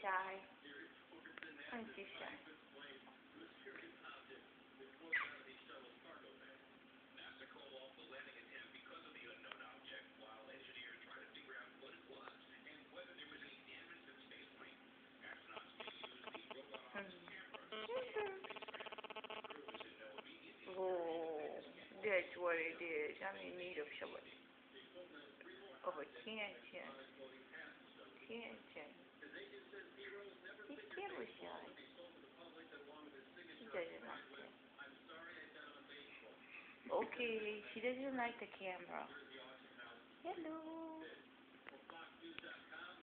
shy. Aren't you shy? oh, that's what it is. I'm in need of somebody. Oh, of attention. Attention. He's camera shy. He doesn't like it. Okay, she doesn't like the camera. Hello.